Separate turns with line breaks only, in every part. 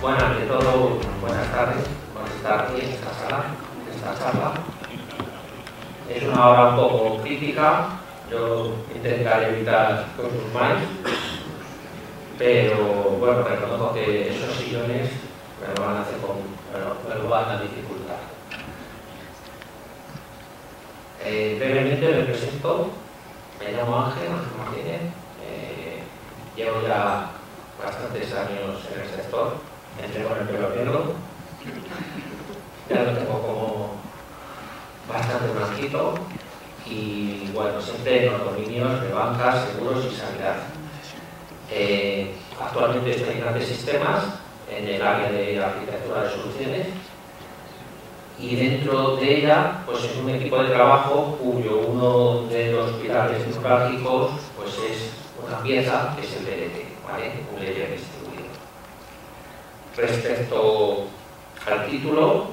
Bueno, ante todo, buenas tardes aquí en esta sala, en esta charla. Es una hora un poco crítica, yo intentaré evitar que os durmáis, pero bueno, reconozco que esos sillones me lo van a hacer con, me lo van a dificultar. Eh, brevemente me presento, me llamo Ángel, Ángel Martínez, eh, llevo ya bastantes años en el sector, entré con el pelo negro, ya lo tengo como bastante blanquito y bueno, siempre en los dominios de banca, seguros y sanidad. Eh, actualmente estoy en grandes sistemas en el área de arquitectura de soluciones y dentro de ella pues es un equipo de trabajo cuyo uno de los pilares neurálgicos pues es una pieza que es el DLT, ¿vale? un distribuido. Respecto al título,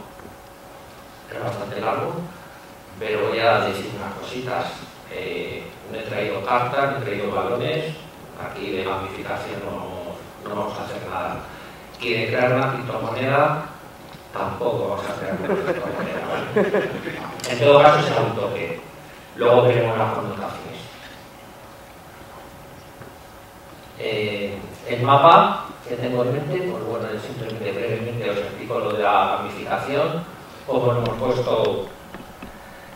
es bastante largo, pero voy a decir unas cositas. Eh, he traído cartas, me he traído balones, aquí de gamificación no, no vamos a hacer nada. Quiere crear una criptomoneda, tampoco vamos a crear una criptomoneda. En todo caso será un toque. Luego veremos las connotaciones. Eh, el mapa que tengo en mente, pues bueno, simplemente brevemente os explico lo de la gamificación, cómo lo hemos puesto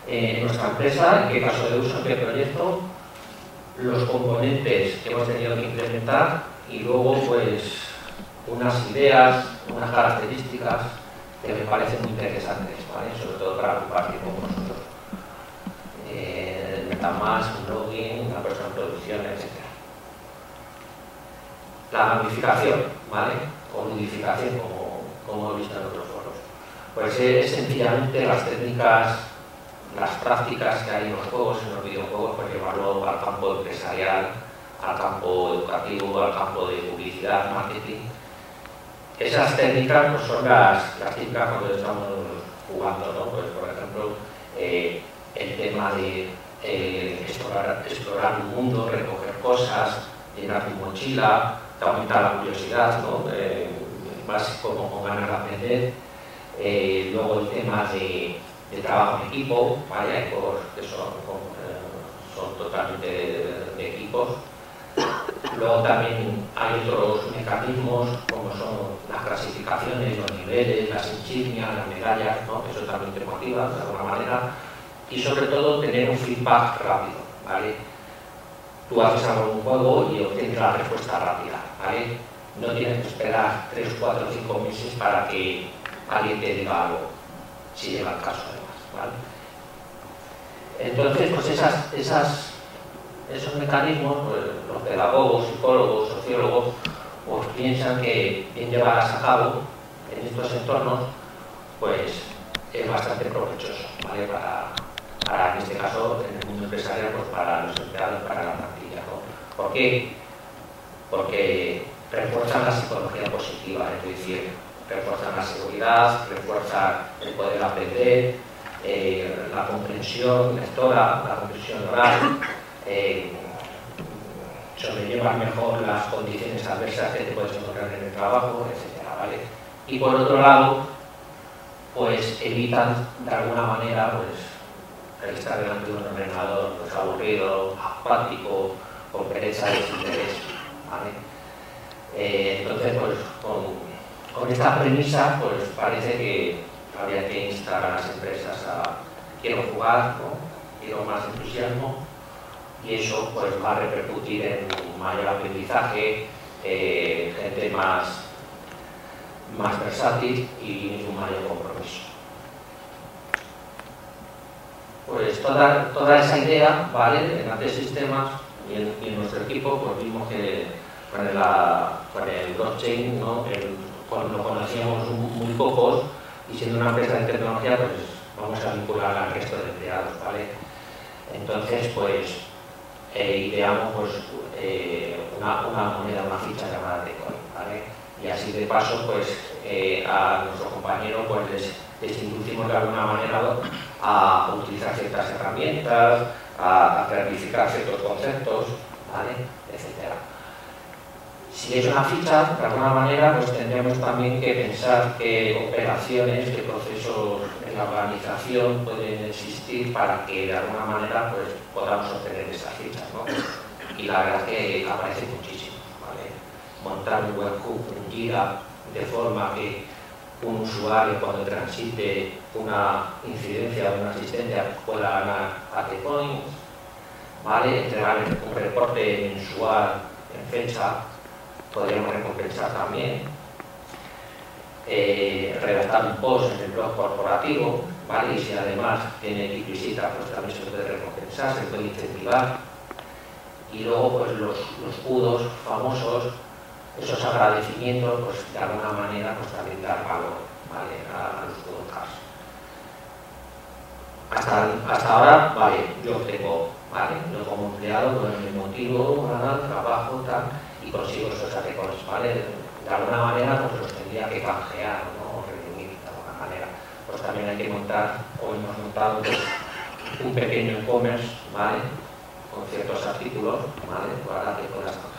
eh, en nuestra empresa, en qué caso de uso, en qué proyecto, los componentes que hemos tenido que implementar y luego pues unas ideas, unas características que me parecen muy interesantes, ¿vale? sobre todo para compartir con vosotros. Eh, Metamask, un login, una persona en producción, etc. La gamificación, ¿vale? o ludificación, como, como he visto en otros foros. Pues es sencillamente las técnicas las prácticas que hay en los juegos, en los videojuegos, pues llevarlo al campo empresarial, al campo educativo, al campo de publicidad, marketing. Esas técnicas pues, son las, las típicas cuando estamos jugando, ¿no? Pues, por ejemplo, eh, el tema de eh, explorar, explorar un mundo, recoger cosas, llenar tu mochila, aumenta la curiosidad, ¿no? Eh, como con ganas de aprender. Eh, luego el tema de trabajo en equipo, ¿vale? hay juegos que son, son totalmente de, de, equipos. Luego también hay otros mecanismos como son las clasificaciones, los niveles, las insignias, las medallas, ¿no? eso también te motiva de alguna manera. Y sobre todo tener un feedback rápido. ¿vale? Tú haces algo un juego y obtienes la respuesta rápida. ¿vale? No tienes que esperar 3, 4, 5 meses para que alguien te diga algo, si llega el caso. ¿vale? Entonces, pues esas, esas, esos mecanismos, pues, los pedagogos, psicólogos, sociólogos, pues piensan que bien llevarlas a cabo en estos entornos, pues es bastante provechoso, ¿vale? Para, en este caso, en el mundo empresarial, pues para los empleados, para la plantilla. ¿Por qué? Porque refuerzan la psicología positiva, es decir, refuerzan la seguridad, refuerzan el poder aprender, eh, la comprensión lectora, la comprensión oral, eh, sobrellevar mejor las condiciones adversas que te puedes encontrar en el trabajo, etc. ¿vale? Y por otro lado, pues evitan de alguna manera pues, el estar delante de un ordenador pues, aburrido, apático, con pereza, desinterés. ¿vale? Eh, entonces, pues con, con esta premisa, pues parece que habría que instar a las empresas a quiero jugar, ¿no? quiero más entusiasmo y eso pues va a repercutir en un mayor aprendizaje, eh, gente más, más versátil y un mayor compromiso. Pues toda, toda esa idea, ¿vale? En grandes sistemas en, en, nuestro equipo pues vimos que con, la, con el blockchain, ¿no? El, cuando lo conocíamos muy pocos, y siendo una empresa de tecnología, pues vamos a vincular al resto de empleados, ¿vale? Entonces, pues, eh, ideamos pues, eh, una, una, moneda, una ficha llamada Decoin, ¿vale? Y así de paso, pues, eh, a nuestro compañero pues, les, les, inducimos de alguna manera a utilizar ciertas herramientas, a, clarificar ciertos conceptos, ¿vale? Etcétera. Si es una ficha, de alguna manera, pues tendríamos también que pensar qué operaciones, qué procesos en la organización pueden existir para que de alguna manera pues, podamos obtener esas fichas. ¿no? Y la verdad es que aparece muchísimo. ¿vale? Montar un webhook, un Gira, de forma que un usuario cuando transite una incidencia o una asistencia pueda ganar AT points, ¿vale? entregar un reporte mensual en fecha, podríamos recompensar también, eh, redactar un post en el blog corporativo, ¿vale? y si además tiene visita, pues también se puede recompensar, se puede incentivar. Y luego pues los, los famosos, esos agradecimientos, pues de alguna manera pues también dar valor ¿vale? a, los podcasts. Hasta, hasta ahora, vale, yo tengo, vale, yo como empleado, es mi motivo, nada, trabajo, tal, y consigo esos arreglos, ¿vale? De alguna manera pues los tendría que canjear, ¿no? Redimir de alguna manera. Pues también hay que montar, o hemos montado pues, un pequeño e-commerce, ¿vale? Con ciertos artículos, ¿vale? Para que puedas canjear.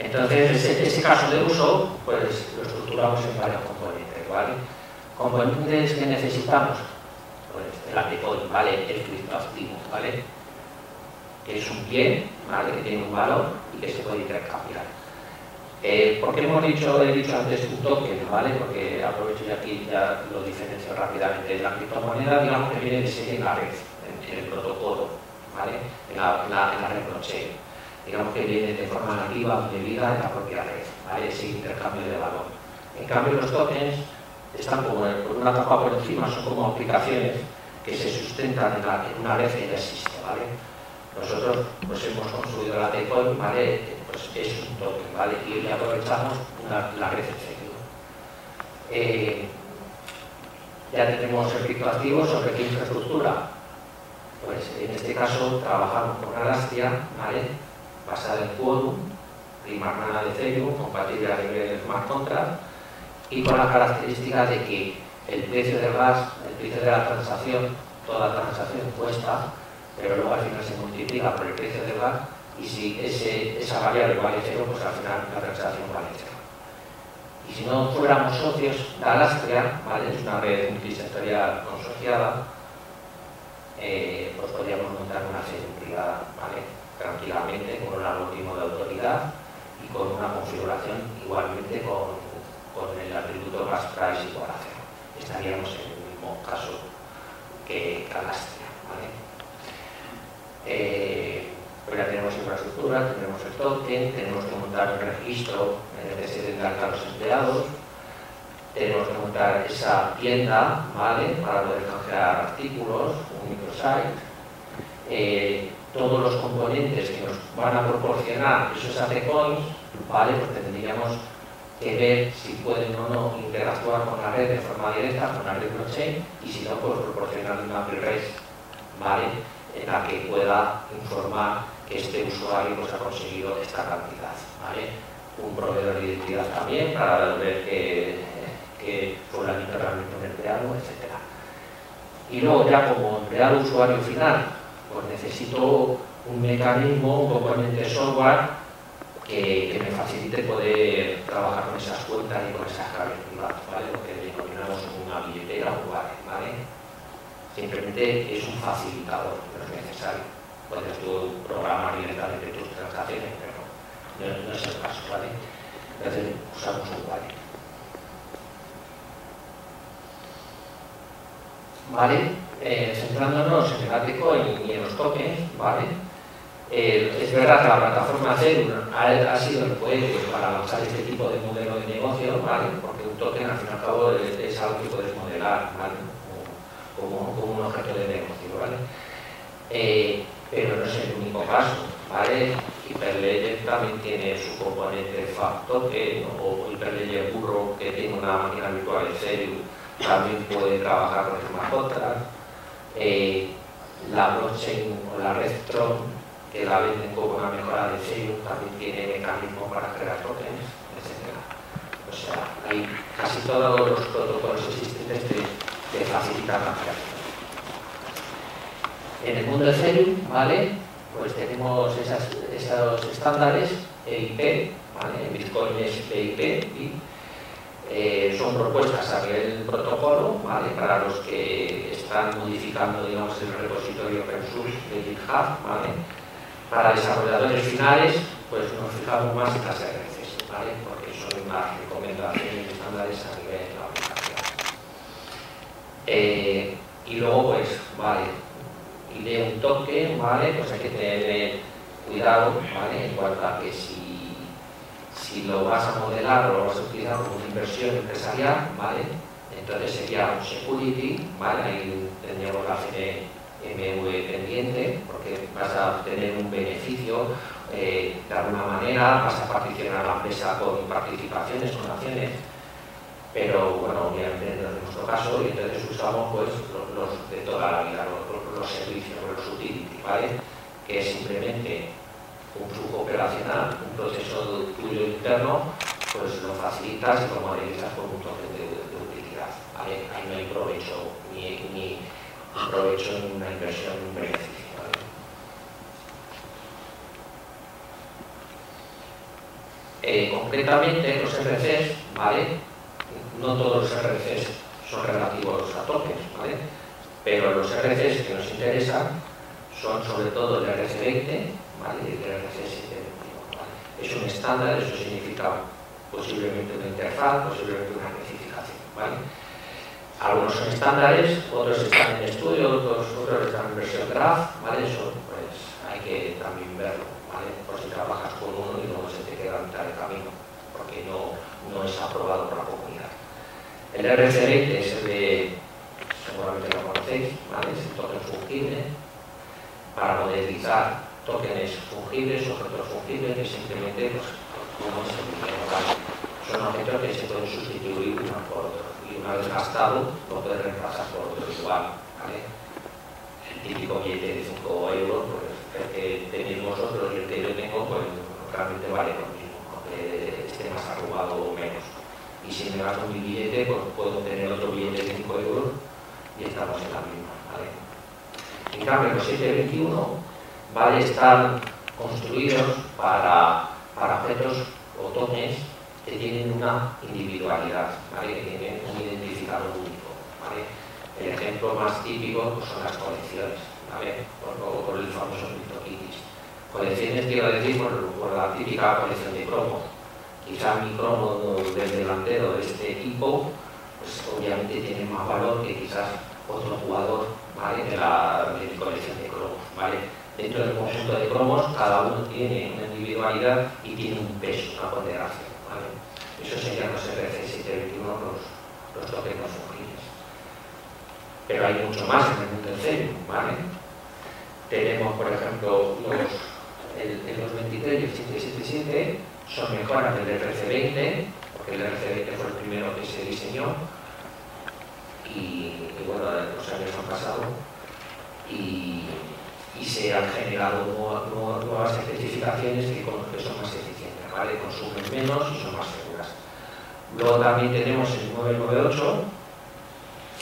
Entonces, ese, caso de uso, pues lo estructuramos en varios componentes, ¿vale? Componentes que necesitamos, pues el API, ¿vale? El criptoactivo, ¿vale? que es un bien, ¿vale? que tiene un valor y que se puede intercambiar. Eh, ¿Por qué hemos dicho, he dicho antes un token? ¿vale? Porque aprovecho y aquí ya lo diferencio rápidamente. La criptomoneda, digamos que viene de ser en la red, en, el protocolo, ¿vale? en, la, en, en la red blockchain. Digamos que viene de forma nativa debida en la propia red, ¿vale? ese intercambio de valor. En cambio, los tokens están como una capa por encima, son como aplicaciones que se sustentan en, una red que ya existe. ¿vale? nosotros pues hemos construido la Tcoin, ¿vale? Pues es un token, ¿vale? Y aprovechamos una, la red efectiva. Eh, ya tenemos el pico activo sobre qué infraestructura. Pues en este caso trabajamos con Alastria, ¿vale? Basada en Quorum, prima hermana de Ethereum, compatible a nivel de smart contract, y con la característica de que el precio del gas, el precio de la transacción, toda transacción cuesta pero luego al final se multiplica por el precio del gas y si ese, esa variable vale cero, pues al final la transacción vale cero. Y si no fuéramos socios de Alastria, ¿vale? es una red multisectorial consociada, eh, pues podríamos montar una sede privada. Tranquilamente con un algoritmo de autoridad y con una configuración igualmente con, con el atributo gas price igual a cero. Estaríamos en el mismo caso que Alastria. ¿vale? eh, pues ya tenemos infraestructura, tenemos el token, tenemos que montar un registro en el que se a los empleados, tenemos que montar esa tienda, ¿vale? Para poder canjear artículos, un microsite, eh, todos los componentes que nos van a proporcionar esos coins, ¿vale? Pues tendríamos que ver si pueden o no interactuar con la red de forma directa, con la red blockchain, y si no, pues proporcionar una pre ¿vale? en la que pueda informar que este usuario pues, ha conseguido esta cantidad. ¿vale? Un proveedor de identidad también para ver que, que fulanito realmente un empleado, etc. Y luego ya como empleado usuario final, necesito un mecanismo, un componente software que, me facilite poder trabajar con esas cuentas y con esas claves privadas, ¿vale? Lo que denominamos una billetera o ¿vale? Simplemente es un facilitador necesario. Puedes tú programar directamente tus transacciones, pero no, no, es el caso, ¿vale? Entonces usamos un wallet. ¿Vale? Eh, centrándonos en el Bitcoin y en los tokens, ¿vale? Eh, es verdad que la plataforma Ethereum ha, sido el puente para avanzar este tipo de modelo de negocio, ¿vale? Porque un token al fin y al cabo es, algo que puedes modelar, ¿vale? Como, como, un objeto de negocio, ¿vale? Eh, pero no es el único caso, ¿vale? Hyperledger también tiene su componente que, o Hyperledger Burro, que tiene una máquina virtual de serio, también puede trabajar con smart contracts. Eh, la blockchain o la red Tron, que la venden como una mejora de serio, también tiene mecanismos para crear tokens, etc. O sea, hay casi todos los protocolos existentes que, facilitan la creación en el mundo de Ethereum, ¿vale? pues tenemos esas, esos estándares EIP, ¿vale? Bitcoin es EIP, y eh, son propuestas a nivel protocolo ¿vale? para los que están modificando digamos, el repositorio open source de GitHub. ¿vale? Para desarrolladores finales, pues nos fijamos más en las RFC, ¿vale? porque son más recomendaciones estándares a nivel de la aplicación. Eh, y luego, pues, vale, y de un toque, ¿vale? Pues hay que tener cuidado, ¿vale? En cuanto a que si si lo vas a modelar o lo vas a utilizar como una inversión empresarial, ¿vale? Entonces sería un security, ¿vale? Ahí tendríamos la CNMV pendiente, porque vas a obtener un beneficio eh, de alguna manera, vas a participar la empresa con participaciones, con acciones, pero bueno, obviamente no es nuestro caso y entonces usamos pues los, de toda la vida, los, servicios, los utilities. Que es simplemente un flujo operacional, un proceso tuyo interno, pues lo facilitas y lo modelizas con un toque Ahí no hay provecho, ni, ni provecho en una inversión ni un beneficio. Eh, concretamente, los RCs, ¿vale? No todos los RCs son relativos a tokens, ¿vale? Pero los RCs que nos interesan son sobre todo el RC20, es un estándar, eso significa posiblemente una interfaz, posiblemente una especificación. Algunos son estándares, otros están en estudio, otros, otros están en versión graph, ¿vale? Eso pues hay que también verlo, Por si trabajas con uno y luego se te queda a mitad de camino, porque no, no es aprobado por la comunidad. El RC20 es el de, seguramente lo conocéis, Es el token fungible para modelizar tokens fungibles, objetos fungibles que simplemente pues, como se son objetos que se pueden sustituir uno por otro y una vez gastado lo puedes reemplazar por otro igual. ¿vale? El típico billete de 5 euros, pues el que y el que yo tengo, pues realmente vale lo mismo, aunque esté más arrugado o menos. Y si me gasto mi billete, pues puedo tener otro billete de 5 euros y estamos en la misma. ¿vale? En cambio, los 721 ¿vale? están construidos para, para objetos o tokens que tienen una individualidad, que tienen un identificador único. El ejemplo más típico pues, son las colecciones, ¿vale? por, el famoso CryptoKitties. Colecciones quiero decir por, la típica colección de cromos. Quizá mi cromo del delantero de este equipo, pues obviamente tiene más valor que quizás otro jugador de la de colección de cromos. dentro del conjunto de cromos, cada uno tiene una individualidad y tiene un peso, una ponderación. Eso serían los RC721, los, los tokens no fungibles. Pero hay mucho más en el mundo Ethereum, ¿vale? Tenemos, por ejemplo, los, el, los 23 y el 777 son mejoras del RC20, porque el RC20 fue el primero que se diseñó, y, bueno, los años han pasado, y se han generado nuevas especificaciones que, son más eficientes, ¿vale? consumen menos y son más seguras. Luego también tenemos el 998,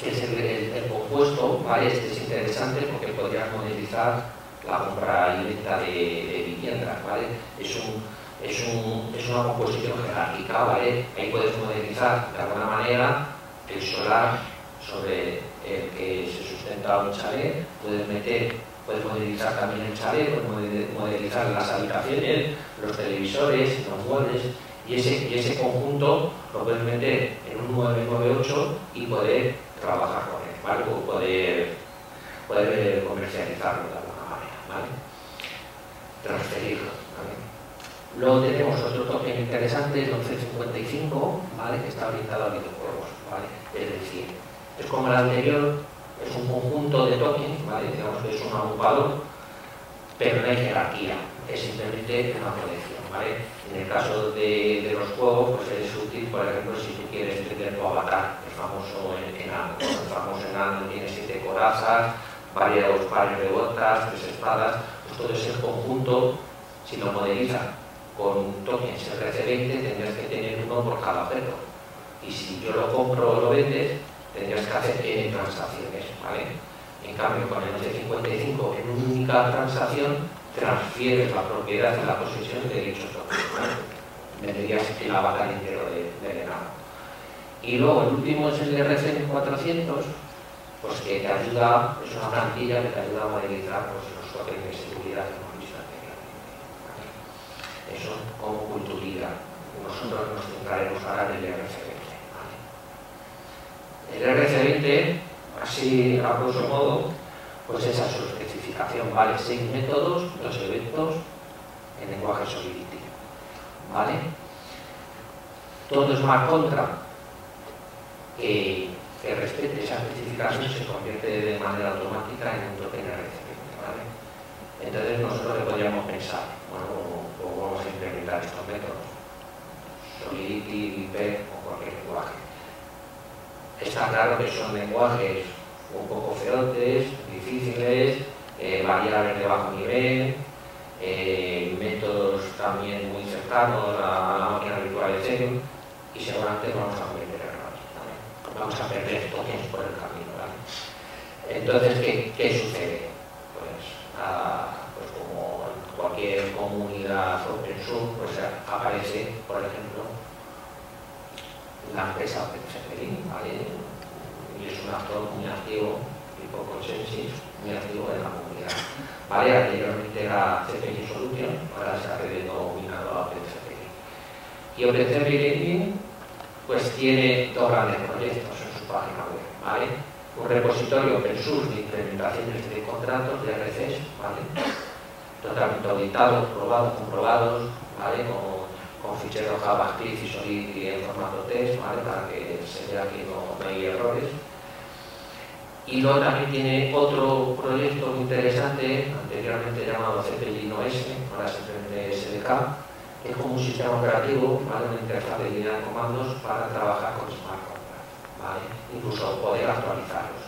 que es el, compuesto, ¿vale? este es interesante porque podrías monetizar la compra y venta de, viviendas, ¿vale? es, un, es, un, es una composición jerárquica, ¿vale? ahí puedes monetizar de alguna manera el solar sobre el que se sustenta un chalet, puedes meter puedes modelizar también el chalet, puedes modelizar las habitaciones, los televisores, los muebles, y ese, y ese conjunto lo puedes meter en un 998 y poder trabajar con él, ¿vale? O poder, poder comercializarlo de alguna manera, ¿vale? Transferirlo. Luego tenemos otro token interesante, el 1155, ¿vale? Que está orientado a videojuegos, ¿vale? Es decir, es como el anterior, es un conjunto de tokens, ¿vale? digamos que es un agrupador, pero no hay jerarquía, es simplemente una colección. ¿vale? En el caso de, los juegos, pues es útil, por ejemplo, si tú quieres tener tu avatar, el famoso enano. El famoso enano tiene siete corazas, varios pares de botas, tres espadas, pues todo ese conjunto, si lo modelizas con tokens RC20, tendrías que tener uno por cada objeto. Y si yo lo compro o lo vendes, tendrías que hacer N transacciones. ¿vale? En cambio, con el 1155 en una única transacción transfieres la propiedad y la posesión de dichos tokens. Venderías el avatar entero de, de Y luego el último es el RC 400, pues que te ayuda, es una plantilla que te ayuda a modelizar pues, los tokens de seguridad que hemos visto anteriormente. Eso como cultura. Nosotros nos centraremos ahora en el RC20. El RC20, así a grosso modo, pues esa es su especificación, ¿vale? Seis métodos, dos eventos en lenguaje Solidity, ¿vale? Todo Smart Contract que, que respete esa especificación se convierte de manera automática en un token RC20, ¿vale? Entonces nosotros le podríamos pensar, bueno, pues vamos a implementar estos métodos, Solidity, IP o cualquier lenguaje. Está claro que son lenguajes un poco feroces, difíciles, eh, variables de bajo nivel, eh, métodos también muy cercanos a la máquina virtual de Ethereum y seguramente vamos a cometer errores, vamos a perder tokens por el camino. Entonces, ¿qué, ¿qué, sucede? Pues, pues, como en cualquier comunidad open source, pues aparece, por ejemplo, la empresa OpenCPI, ¿vale? y es un actor muy activo, tipo consensus, muy activo en la comunidad. Vale, anteriormente era CPI Solution, ahora se ha redenominado a OpenCPI. Y OpenCPI pues tiene dos grandes proyectos en su página web, ¿vale? Un repositorio open source de implementaciones de contratos de RCs, ¿vale? Totalmente auditados, probados, comprobados, ¿vale? Con, con ficheros JavaScript y Solidity en formato test, ¿vale? Para que se vea que no hay errores y luego también tiene otro proyecto muy interesante, anteriormente llamado CPI-S, ahora simplemente SDK, que es como un sistema operativo, ¿vale? una interfaz de línea de comandos para trabajar con smart contracts, ¿vale? incluso poder actualizarlos.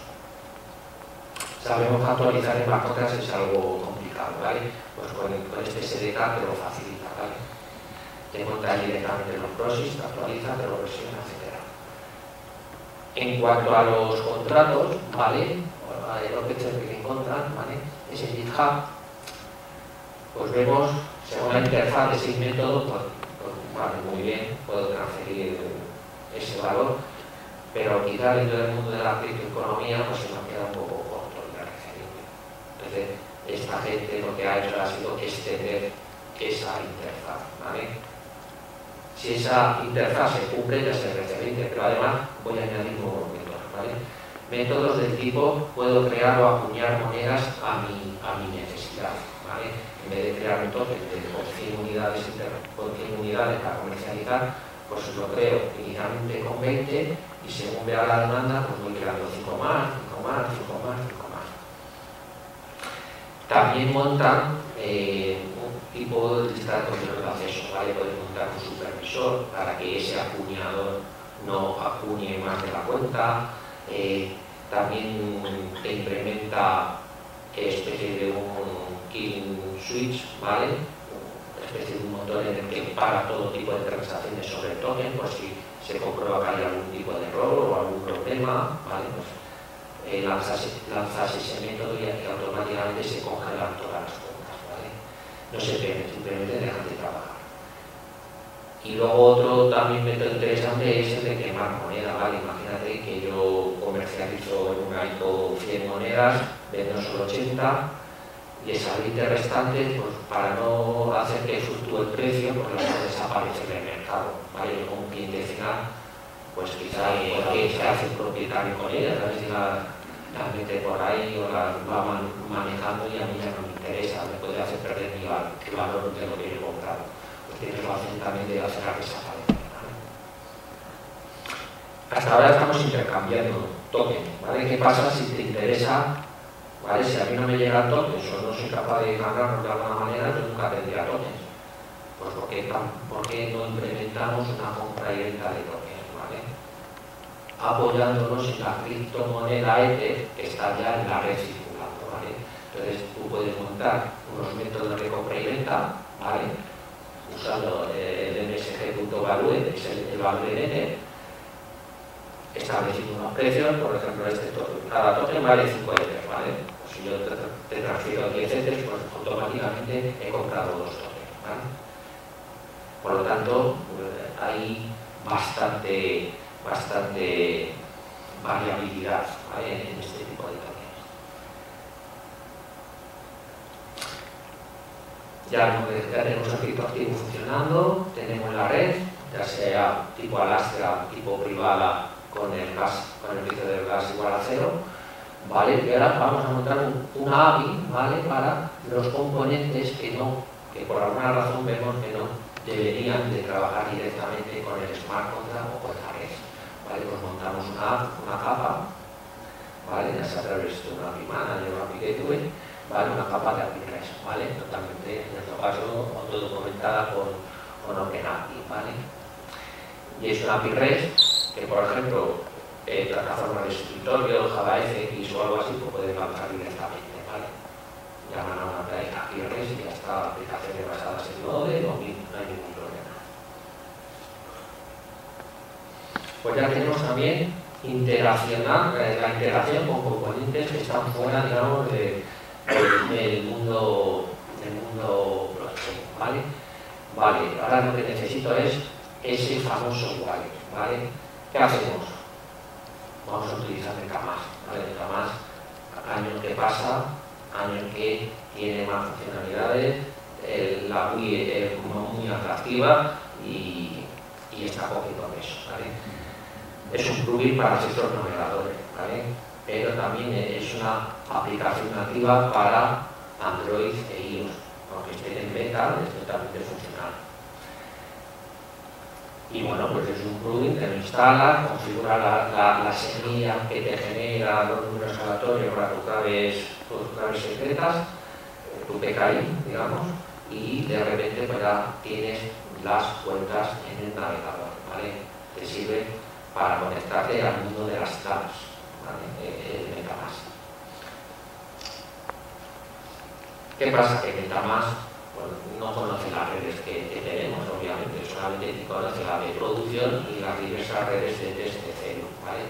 Sabemos que actualizar smart contracts es algo complicado, ¿vale? pues con, con este SDK te lo facilita. ¿vale? Te encuentras directamente los proxies, te actualiza, te lo versiona, etc. En cuanto a los contratos, ¿vale? Lo que se contract, ¿vale? Es en GitHub. Pues vemos, según la interfaz de ese método, pues, pues, vale, muy bien, puedo transferir ese valor, pero quizá dentro del mundo de la criptoeconomía pues se nos queda un poco corto el referente. Entonces, esta gente lo que ha hecho ha sido extender esa interfaz, ¿vale? Si esa interfaz se cumple, ya se referente, pero además voy a añadir nuevos métodos. ¿vale? Métodos del tipo, puedo crear o acuñar monedas a mi, a mi necesidad. ¿vale? En vez de crear un token de 100 unidades, con 100 unidades para comercializar, pues lo creo inicialmente con 20 y según vea la demanda, pues voy creando 5 más, 5 más, 5 más, 5 más. También montan eh, de lista de control de acceso, ¿vale? Puedes montar un supervisor para que ese acuñador no acuñe más de la cuenta. Eh, también te implementa especie de un killing switch, ¿vale? Una especie de un motor en el que para todo tipo de transacciones sobre el token, por si se comprueba que hay algún tipo de error o algún problema, ¿vale? Pues, eh, lanzas, ese método y automáticamente se congelan todas las cosas no se pierden, simplemente dejan de trabajar. Y luego otro también método interesante es el de quemar moneda, ¿vale? Imagínate que yo comercializo en un año 100 monedas, vendo solo 80 y esas 20 restantes, pues para no hacer que fluctúe el precio, pues las desaparecer del mercado, ¿vale? Como un cliente final, pues quizá porque se hace propietario con ellas, a ver si las mete por ahí o las va manejando y a mí ya no interesa, me puede hacer perder mi valor de lo que he comprado. Pues tiene razón también de hacer a que se Hasta ahora estamos intercambiando tokens, ¿vale? ¿Qué pasa si te interesa, ¿vale? Si a mí no me llegan tokens o no soy capaz de ganarlos de alguna manera, yo nunca tendría tokens. Pues porque, porque no implementamos una compra y venta de tokens apoyándonos en la criptomoneda Ether que está ya en la red. ¿vale? Entonces tú puedes montar unos métodos de compra y venta ¿vale? usando el msg.value, es el, valor de Ether, estableciendo unos precios, por ejemplo, este. Cada token vale 5 Ether. ¿vale? Pues si yo te, transfiero 10 Ether, pues automáticamente he comprado dos tokens. ¿vale? Por lo tanto, hay bastante, bastante variabilidad en este tipo de tokens. Ya, ya tenemos el criptoactivo funcionando, tenemos la red, ya sea tipo Alastra, tipo privada, con el gas, con el precio del gas igual a cero, ¿vale? Y ahora vamos a montar una API, ¿vale? Para los componentes que no, que por alguna razón vemos que no deberían de trabajar directamente con el smart contract o con la red, ¿vale? Pues montamos una, una capa, ¿vale? Ya sea a través de una API Manager o API Gateway, ¿vale? Una capa de REST, ¿vale? Totalmente, en nuestro caso, autodocumentada con, con OpenAPI, ¿vale? Y es una API REST que, por ejemplo, eh, plataforma de escritorio, JavaFX o algo así, pues puede lanzar directamente, ¿vale? Llaman a una API REST y ya está, aplicaciones basadas en Node, no, no hay ningún problema. Pues ya tenemos también integracionar, eh, la integración con componentes que están fuera, digamos, de, del mundo del mundo ¿vale? Vale, ahora lo que necesito es ese famoso wallet, ¿vale? ¿Qué hacemos? Vamos a utilizar Metamask, ¿vale? Metamask, año que pasa, año que tiene más funcionalidades, la UI es muy atractiva y, y está cogiendo peso, ¿vale? Es un plugin para ciertos navegadores, ¿vale? Pero también es una aplicación nativa para Android e iOS, aunque esté en beta, es totalmente funcional. Y bueno, pues es un plugin que lo instala, configura la, la, semilla que te genera los números aleatorios para tus claves, tus claves secretas, eh, tu PKI, digamos, y de repente pues ya tienes las cuentas en el navegador, ¿vale? Te sirve para conectarte al mundo de las claves, ¿vale? Eh, el MetaMask. ¿Qué pasa? Que MetaMask no conoce las redes que, tenemos, obviamente, solamente conoce la de producción y las diversas redes de test de cero, ¿vale?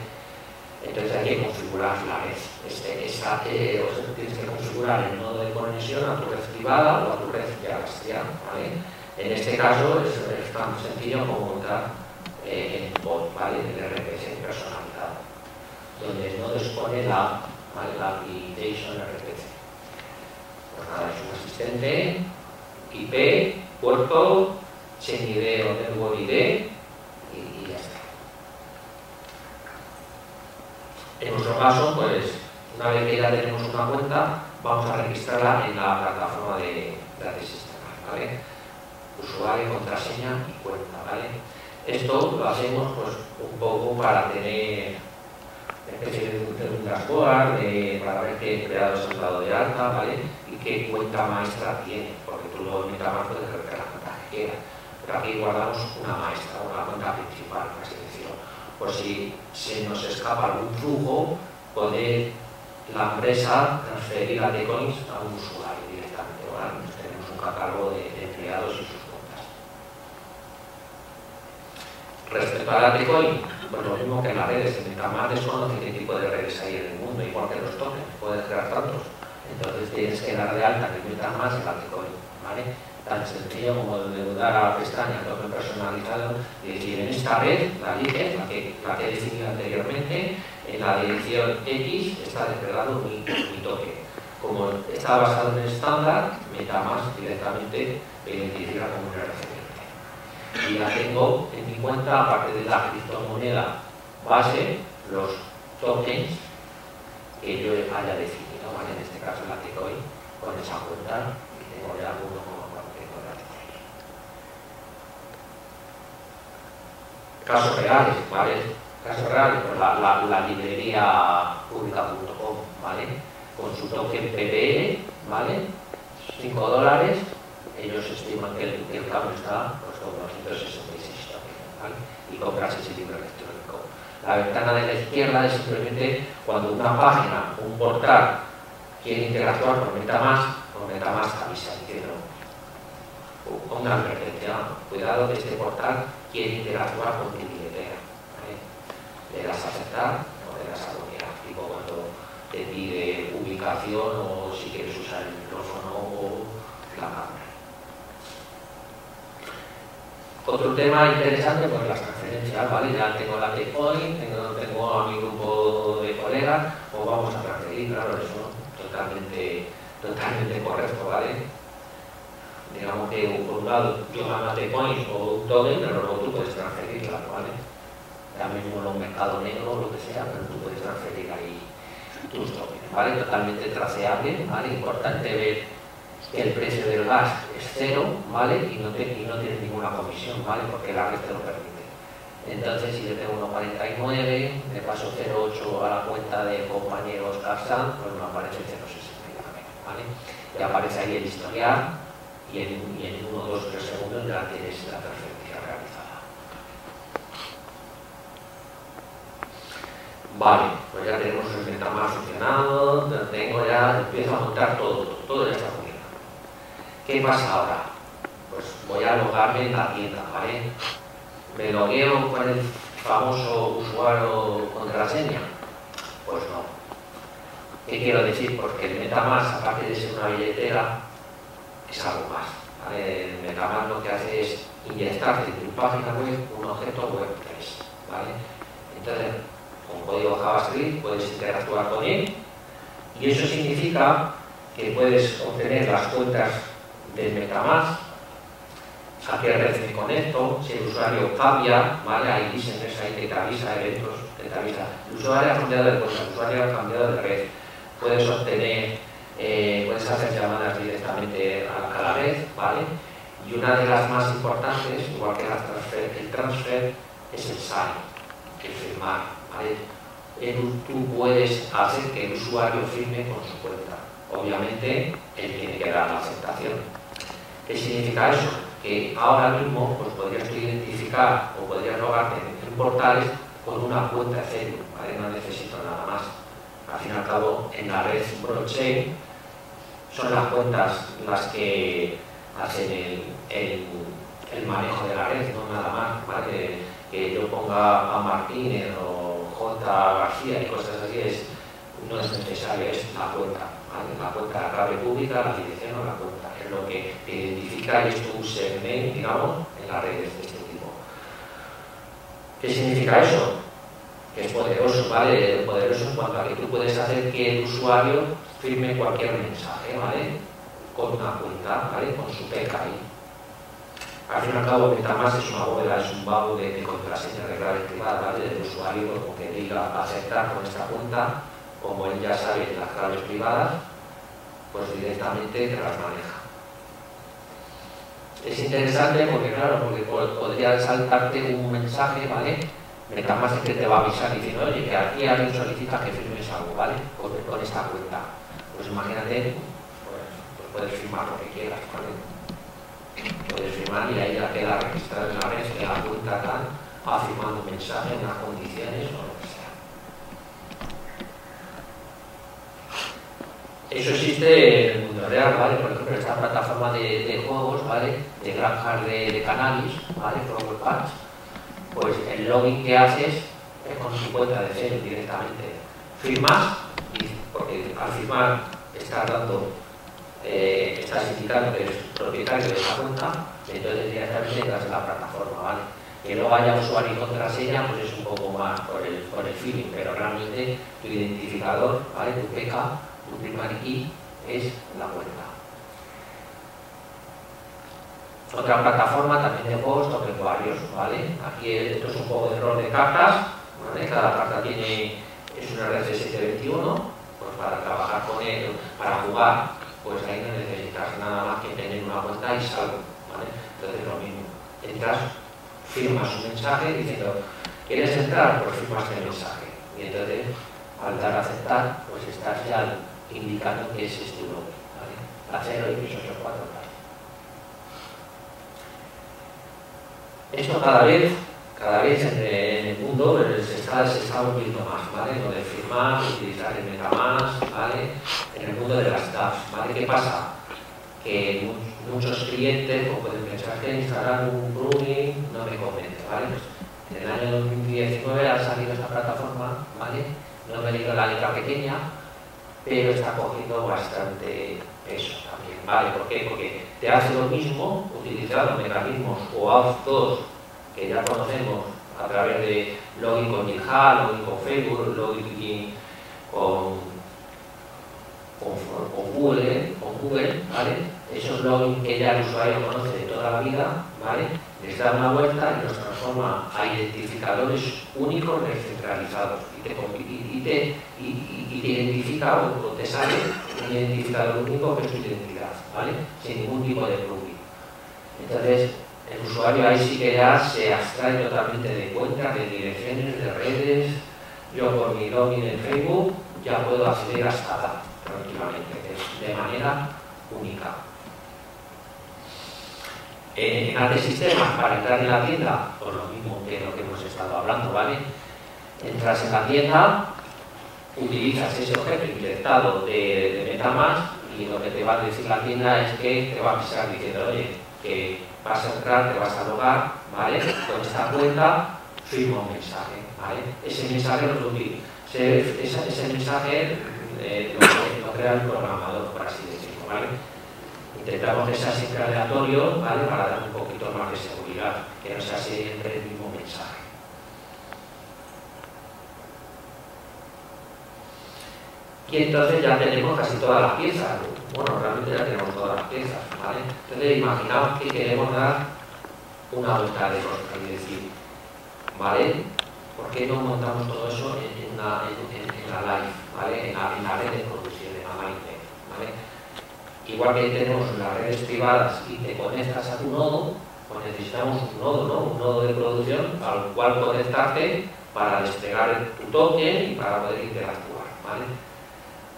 Entonces hay que configurar la red. Este, esa, eh, o sea, tienes que configurar el nodo de conexión a tu red privada o a tu red ya ¿vale? En este caso es, tan sencillo como montar eh, el bot, ¿vale? El RPC personalizado, donde no dispone la, ¿vale? la application RPC. Un asistente IP, puerto, chain ID o network ID y, ya está. En nuestro caso, pues una vez que ya tenemos una cuenta, vamos a registrarla en la plataforma de, de sistema, ¿vale? Usuario, contraseña y cuenta, ¿vale? Esto lo hacemos pues un poco para tener especie de un dashboard, para ver qué empleados han dado de alta, ¿vale? Qué cuenta maestra tiene, porque tú luego en Metamask puedes cargar la cuenta que quieras. Pero aquí guardamos una maestra, una cuenta principal, por así decirlo. Por si se nos escapa algún flujo, poder la empresa transferir a Decoins a un usuario directamente, ¿vale? tenemos un catálogo de, empleados y sus cuentas. Respecto a la pues lo mismo que en las redes, en Metamask desconoce qué tipo de redes hay en el mundo, igual que los tokens, puedes crear tantos. Entonces tienes que dar de alta que Metamask en la Bitcoin, ¿vale? Tan sencillo como de dar a la pestaña token personalizado y decir en esta red, la LIGE, la que, la que he definido anteriormente, en la dirección X está desplegado mi, mi token. Como está basado en el estándar, Metamask directamente me identifica como un RFC y la tengo en mi cuenta, aparte de la criptomoneda base, los tokens que yo haya definido, en este caso la hoy con esa cuenta y tengo ya 1,4 Casos reales, ¿vale? Casos reales, pues la, la, la librería pública.com, ¿vale? Con su token PPL, ¿vale? 5 dólares, ellos estiman que el, el cambio está pues, 266 ¿vale? y compras ese libro electrónico. La ventana de la izquierda es simplemente cuando una página, un portal, quiere interactuar con MetaMask, con MetaMask avisa diciendo una advertencia, cuidado que este portal quiere interactuar con tu billetera. Le das aceptar o le das a bloquear, tipo cuando te pide ubicar comunicación o si quieres usar el micrófono o la cámara. Otro tema interesante, pues las transferencias, ¿vale? Ya tengo la T-Point, tengo, tengo, a mi grupo de colegas, pues vamos a transferir, claro, eso totalmente, totalmente correcto, ¿vale? Digamos que por un lado yo gano T-Point o un token, pero luego tú puedes transferirla, ¿vale? Ya mismo en un mercado negro o lo que sea, pero tú puedes transferir ahí tus tokens, ¿vale? Totalmente traceable, ¿vale? Importante ver que el precio del gas es cero, ¿vale? Y no, te, no tienes ninguna comisión, ¿vale? Porque la red te lo permite. Entonces, si yo tengo 1,49, le paso 0,8 a la cuenta de compañeros Carsan, pues me aparece 0,69, ¿vale? Y aparece ahí el historial y en, y en 1, 2, 3 segundos ya tienes la transferencia realizada. Vale, pues ya tenemos el más funcionado, tengo ya, empiezo a montar todo, todo, ya está funcionando. ¿Qué pasa ahora? Pues voy a logarme en la tienda, ¿vale? ¿Me logueo con el famoso usuario contraseña? Pues no. ¿Qué quiero decir? Porque el MetaMask, aparte de ser una billetera, es algo más. El MetaMask lo que hace es inyectarte en tu página web un objeto web 3. ¿vale? Entonces, con código JavaScript puedes interactuar con él y eso significa que puedes obtener las cuentas del MetaMask, a qué red me conecto, si el usuario cambia, ¿vale? Hay listeners ahí que te avisa, eventos que te avisa. El usuario ha cambiado de cuenta, el usuario ha cambiado de red. Puedes obtener, eh, puedes hacer llamadas directamente a, la red, ¿vale? Y una de las más importantes, igual que transfer, el transfer, es el sign, el firmar, ¿vale? tú puedes hacer que el usuario firme con su cuenta. Obviamente, él tiene que dar la aceptación. ¿Qué significa eso? Que ahora mismo pues, podrías identificar o podrías logarte en portales con una cuenta cero, ¿vale? no necesito nada más. Al fin y al cabo, en la red blockchain son las cuentas las que hacen el, el, manejo de la red, no nada más. ¿vale? Que yo ponga a Martínez o J. García y cosas así, es, no es necesario, es la cuenta. ¿vale? La cuenta, la clave pública, la dirección o la cuenta lo que identifica es tu segmento, digamos, en las redes de este tipo. ¿Qué significa eso? Que es poderoso, ¿vale? Poderoso en cuanto a que tú puedes hacer que el usuario firme cualquier mensaje, ¿vale? Con una cuenta, ¿vale? Con su PKI. Al fin y al cabo, MetaMask es una bóveda, es un baúl de, de contraseñas de clave privada, ¿vale? Del usuario, como que diga aceptar con esta cuenta, como él ya sabe las claves privadas, pues directamente te las maneja es interesante porque, claro, porque podría saltarte un mensaje, ¿vale? Más que te va a avisar diciendo, oye, que aquí alguien solicita que firmes algo, ¿vale? Con, esta cuenta. Pues imagínate, pues, pues, puedes firmar lo que quieras, ¿vale? Puedes firmar y ahí ya queda registrado en la red que la cuenta tal ha firmado un mensaje en unas condiciones o lo que sea. Eso existe en el mundo real, ¿vale? Por ejemplo, esta plataforma de, juegos, ¿vale? De granjas de, cannabis, ¿vale? Flower Patch, pues el login que haces es con tu cuenta de cero directamente. Firmas, porque al firmar estás dando, eh, estás indicando que eres propietario de esa cuenta, entonces directamente entras en la plataforma, ¿vale? Que luego haya usuario y contraseña, pues es un poco más por el, por el feeling, pero realmente tu identificador, ¿vale? Tu PK tu primer key es la cuenta. Otra plataforma también de juegos, token varios, ¿vale? Aquí esto es un juego de rol de cartas, ¿vale? Cada carta tiene, es una red de 721, pues para trabajar con él, para jugar, pues ahí no necesitas nada más que tener una cuenta y salvo, ¿vale? Entonces lo mismo, entras, firmas un mensaje diciendo, ¿quieres entrar? Pues firmas el mensaje. Y entonces, al dar a aceptar, pues estás ya indicando que es este. ¿vale? La 0, X, 8, 4, Esto cada vez, cada vez en el mundo se está, se está volviendo más, ¿vale? Lo firmar, utilizar el MetaMask, ¿vale? En el mundo de las dApps, ¿vale? ¿Qué pasa? Que muchos clientes pues, pueden pensar que instalar un plugin no me convence, ¿vale? Pues, en el año 2019 ha salido esta plataforma, ¿vale? No me he leído la letra pequeña, pero está cogiendo bastante peso también, ¿vale? ¿Por qué? Porque te hace lo mismo utilizando mecanismos OAuth 2 que ya conocemos a través de login con GitHub, login con Facebook, login con, con, Google, con Google, ¿vale? Esos logins que ya el usuario conoce de toda la vida, ¿vale? Les da una vuelta y los transforma a identificadores únicos descentralizados y te, y identifica o te sale un identificador único que es tu identidad, ¿vale? Sin ningún tipo de plugin. Entonces, el usuario ahí sí que ya se abstrae totalmente de cuentas, de direcciones, de redes. Yo por mi login en Facebook ya puedo acceder hasta la tranquilamente, de manera única. En arte sistemas, para entrar en la tienda, por lo mismo que lo que hemos estado hablando, ¿vale? Entras en la tienda, utilizas ese objeto inyectado de, de Metamask y lo que te va a decir la tienda es que te va a empezar diciendo, oye, que vas a entrar, te vas a logar, ¿vale? Con esta cuenta firma un mensaje, ¿vale? Ese mensaje lo, ese, ese mensaje eh, lo, crea el programador, por así decirlo, ¿vale? Intentamos que sea siempre aleatorio, ¿vale? Para dar un poquito más de seguridad, que no sea siempre el mismo mensaje. Y entonces ya tenemos casi todas las piezas. Bueno, realmente ya tenemos todas las piezas, ¿vale? Entonces imaginaos que queremos dar una vuelta de rosca y decir, ¿vale? ¿Por qué no montamos todo eso en, la live, ¿vale? En la, red de producción, en la ¿vale? Igual que tenemos las redes privadas y te conectas a tu nodo, pues necesitamos un nodo, ¿no? Un nodo de producción al cual conectarte para desplegar tu token y para poder interactuar, ¿vale?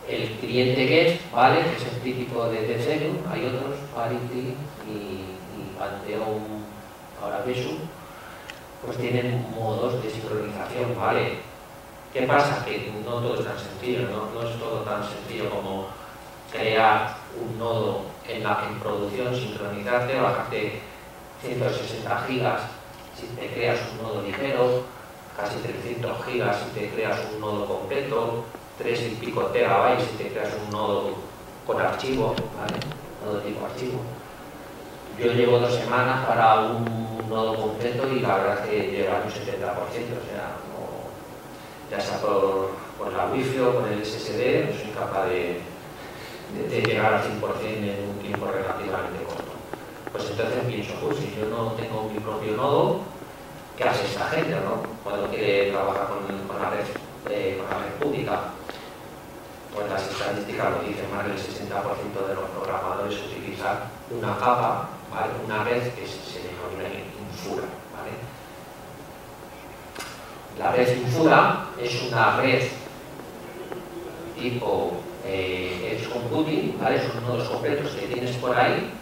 El cliente GET, ¿vale? que es el típico de Ethereum, hay otros, Parity y, y ahora Besu, pues tienen modos de sincronización, ¿vale? ¿Qué pasa? Que no todo es tan sencillo, no, no es todo tan sencillo como crear un nodo en la en producción, sincronizarte, bajarte 160 gigas si te creas un nodo ligero, casi 300 gigas si te creas un nodo completo, 3 y pico terabytes si te creas un nodo con archivo, ¿vale? Nodo tipo archivo. Yo llevo dos semanas para un nodo completo y la verdad es que lleva un 70%, o sea, ya sea por, por, la wifi o con el SSD, no soy capaz de, de, llegar al 100% en un tiempo relativamente corto. Pues entonces pienso, pues si yo no tengo mi propio nodo, ¿qué hace esta gente, no? Cuando quiere trabajar con, con la red, eh, con la red pública pues las estadísticas lo dicen, más del 60% de los programadores utilizan una capa, una red que se denomina Infura. ¿vale? La red Infura es una red tipo eh, Edge Computing, ¿vale? son nodos completos que tienes por ahí,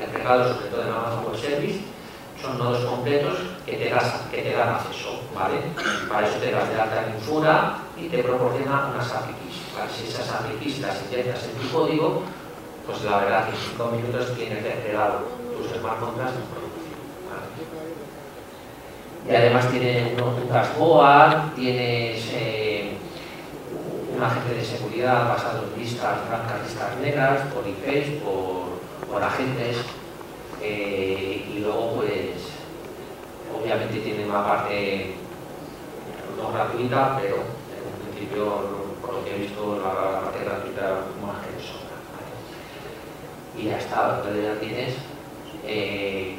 entregados sobre todo en Amazon Web Service, son nodos completos que te, que te dan acceso, ¿vale? Para eso te das de alta y te proporciona unas APIs si esas APIs las inyectas en tu código, pues la verdad que en 5 minutos tienes desplegado tus smart contracts en producción. Y además tiene un dashboard, tienes eh, un agente de seguridad basado en listas blancas, listas negras, por IPs, por, agentes, eh, y luego pues obviamente tiene una parte no gratuita, pero en principio por lo que he visto, la, parte gratuita más que sobra. Y ya está, entonces ya tienes eh,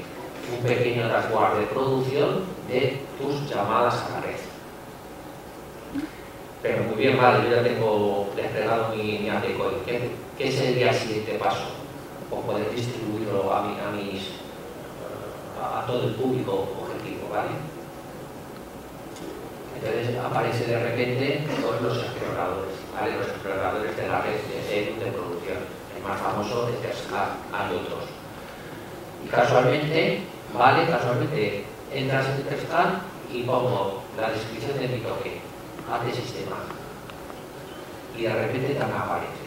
un pequeño dashboard de producción de tus llamadas a la red. Pero muy bien, vale, yo ya tengo desplegado mi, mi ¿Qué, ¿Qué, sería el siguiente paso? O poder a, todo el público objetivo, ¿vale? Entonces aparece de repente todos los exploradores, ¿vale? los exploradores de la red de, producción. El más famoso es Tesla, hay otros. Y casualmente, ¿vale? Casualmente entras en Tesla y pongo la descripción de mi toque, hace sistema. Y de repente también aparece.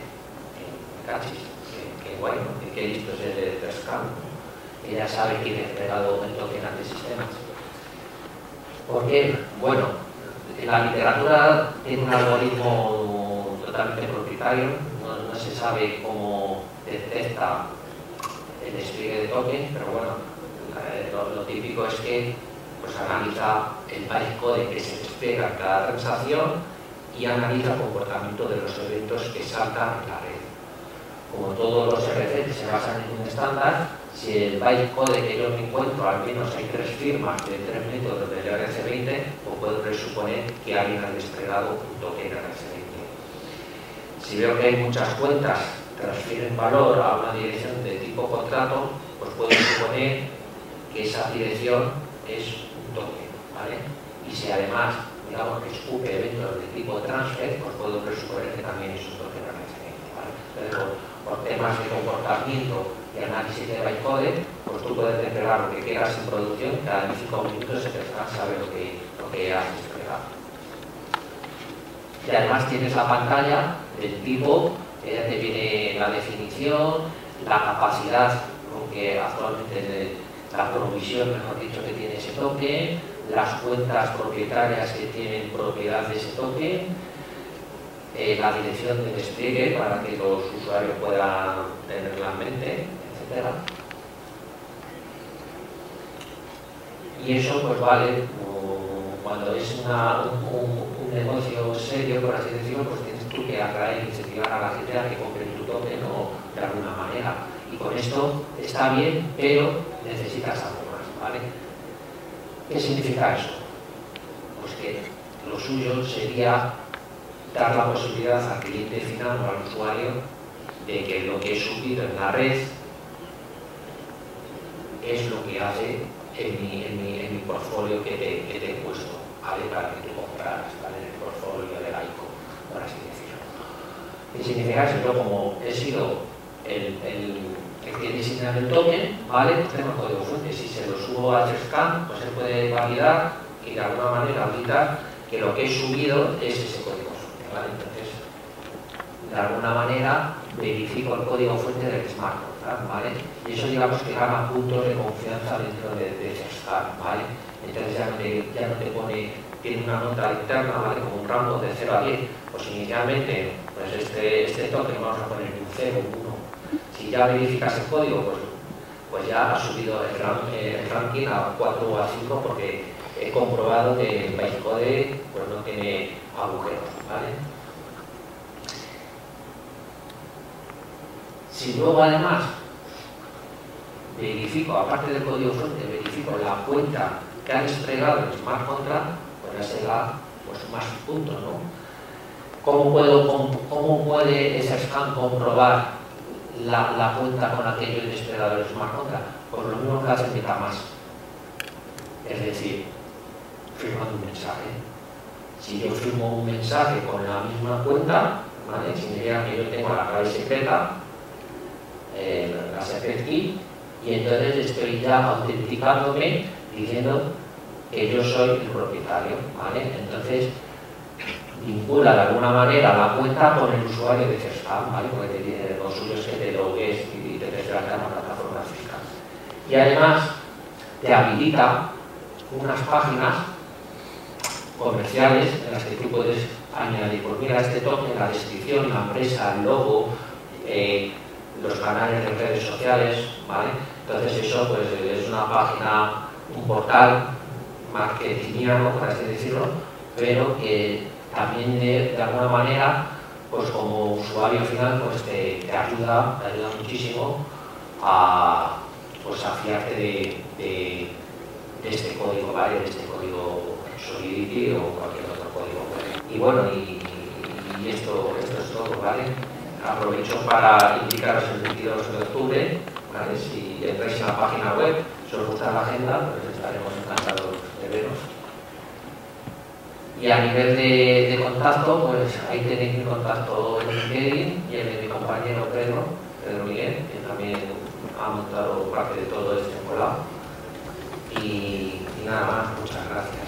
Cachis, guay, ¿no? que listo es el de que ya sabe quién ha entregado el token ante sistemas. ¿Por qué? Bueno, la literatura tiene un algoritmo totalmente propietario, no, se sabe cómo detecta el despliegue de token, pero bueno, lo, típico es que pues, analiza el bytecode que se despliega en cada transacción y analiza el comportamiento de los eventos que saltan en la red. Como todos los RC se basan en un estándar, si el bytecode que yo me encuentro, al menos hay tres firmas de tres métodos del RC20, pues puedo presuponer que alguien ha desplegado un token RC20. Si veo que hay muchas cuentas que transfieren valor a una dirección de tipo contrato, pues puedo suponer que esa dirección es un token. ¿vale? Y si además, digamos que escupe eventos de tipo transfer, pues puedo presuponer que también es un token RC20. ¿vale? Por temas de comportamiento y análisis de bytecode, pues tú puedes desplegar lo que quieras en producción, cada 5 minutos se sabe lo que, lo que has desplegado. Y además tienes la pantalla del tipo, que ya te viene la definición, la capacidad con que actualmente la provisión, mejor dicho, que tiene ese toque, las cuentas propietarias que tienen propiedad de ese toque, eh, la dirección de despliegue para que los usuarios puedan tenerla en mente, etc. Y eso pues vale, cuando es un, negocio serio, por así decirlo, pues tienes tú que atraer, incentivar a la gente a que compre tu token o de alguna manera. Y con esto está bien, pero necesitas algo más, ¿vale? ¿Qué significa eso? Pues que lo suyo sería dar la posibilidad al cliente final o al usuario de que lo que he subido en la red es lo que hace en mi, en mi, en mi portfolio que te, que te, he puesto, ¿vale? Para que tú compraras, ¿vale? En el portfolio de laico, por así decirlo. ¿Qué significa eso? Yo como he sido el, el, el que diseña el token, ¿vale? Pues tengo el código fuente. Si se lo subo a scan, pues se puede validar y de alguna manera auditar que lo que he subido es ese código entonces, de alguna manera, verifico el código fuente del smart contract, ¿vale? Y eso digamos que gana puntos de confianza dentro de, de ¿vale? Entonces ya no, te, ya no te pone, tiene una nota interna, ¿vale? Como un rango de 0 a 10. Pues inicialmente, pues este, este token vamos a poner un 0, un 1. Si ya verificas el código, pues, pues ya ha subido el, ranking a 4 o a 5 porque he comprobado que el bytecode pues, no tiene agujeros. ¿vale? Si luego además verifico, aparte del código fuente, verifico la cuenta que ha desplegado el smart contract, pues ya será pues, más puntos, ¿no? ¿Cómo, puedo, cómo, puede ese scan comprobar la, la, cuenta con la que yo he desplegado el smart contract? Pues lo mismo que hace más Es decir, firmando un mensaje. Si yo firmo un mensaje con la misma cuenta, ¿vale? significa que yo tengo la clave secreta, eh, la secret key, y entonces estoy ya autenticándome diciendo que yo soy el propietario. ¿vale? Entonces, vincula de alguna manera la cuenta con el usuario de CESCAM, ¿vale? porque te, lo suyo es que te logues y te descargas la plataforma fiscal. Y además te habilita unas páginas comerciales en las que tú puedes añadir, pues mira este token, la descripción, la empresa, el logo, eh, los canales de redes sociales, ¿vale? Entonces eso pues es una página, un portal marketingiano, por así decirlo, pero que también de, alguna manera, pues como usuario final, pues te, ayuda, te ayuda muchísimo a, pues, fiarte de, de, este código, ¿vale? De este código Solidity o cualquier otro código Y bueno, y, esto, esto es todo, ¿vale? Aprovecho para indicaros el 22 de octubre, ¿vale? Si entráis en la página web, si os gusta la agenda, pues estaremos encantados de veros. Y a nivel de, contacto, pues ahí tenéis mi contacto en LinkedIn y el de mi compañero Pedro, Pedro Miguel, que también ha montado parte de todo este colado. Y, y nada más, muchas gracias.